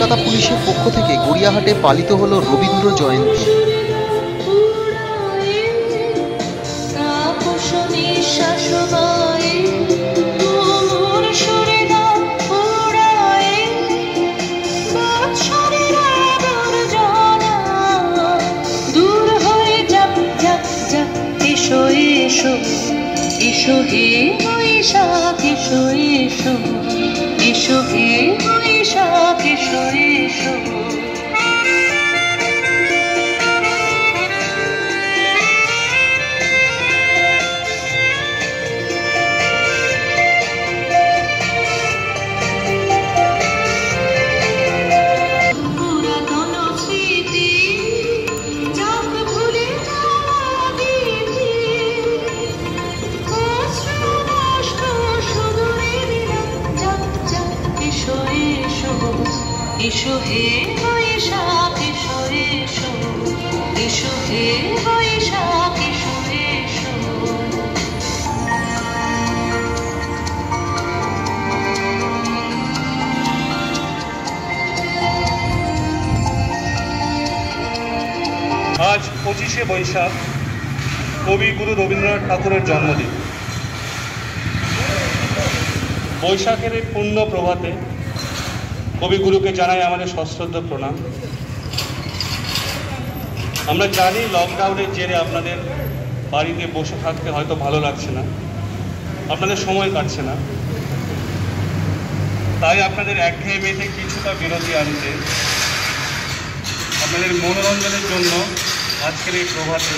কলকাতা পুলিশের পক্ষ থেকে গড়িয়াহাটে পালিত হল রবীন্দ্র জয়ন্তী এসো এসো হে বৈশাখ এসো এসো হে বৈশাখ, এসো এসো। এসো হে বৈশাখ, এসো এসো। আজ পঁচিশে বৈশাখ কবিগুরু রবীন্দ্রনাথ ঠাকুরের জন্মদিন। বৈশাখের এই পূর্ণ প্রভাতে কবিগুরুকে জানাই আমাদের সশ্রদ্ধ প্রণাম। আমরা জানি লকডাউনের জেরে আপনাদের বাড়িতে বসে থাকতে হয়তো ভালো লাগছে না, আপনাদের সময় কাটছে না। তাই আপনাদের একঘেয়েমিতে কিছুটা বিরতি আনতে আপনাদের মনোরঞ্জনের জন্য আজকের এই প্রভাতে